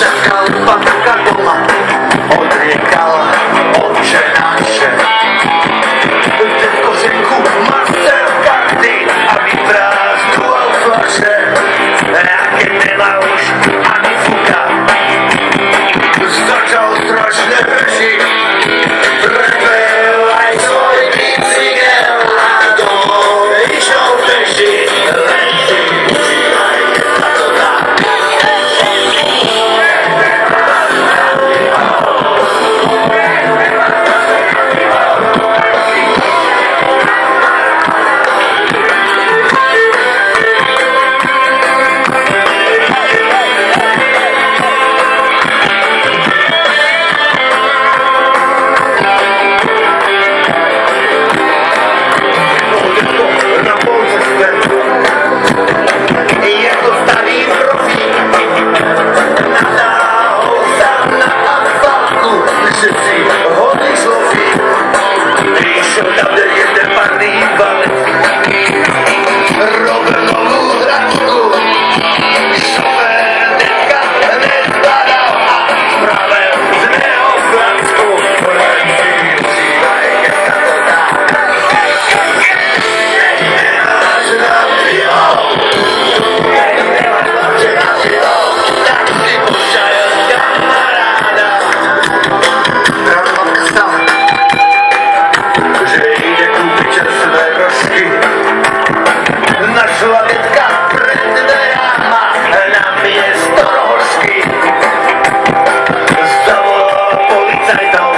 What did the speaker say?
Zakalpa, Zakalpa, I